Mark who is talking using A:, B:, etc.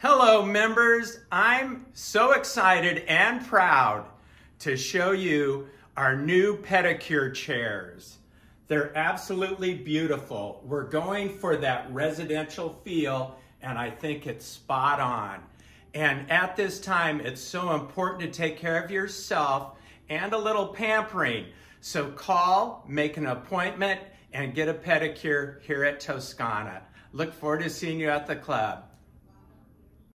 A: Hello, members. I'm so excited and proud to show you our new pedicure chairs. They're absolutely beautiful. We're going for that residential feel, and I think it's spot on. And at this time, it's so important to take care of yourself and a little pampering. So call, make an appointment, and get a pedicure here at Toscana. Look forward to seeing you at the club.